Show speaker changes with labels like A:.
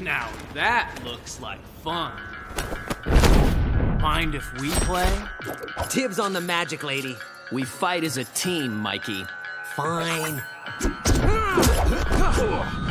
A: Now that looks like fun. Mind if we play?
B: Tibbs on the magic, lady.
C: We fight as a team, Mikey
B: fine.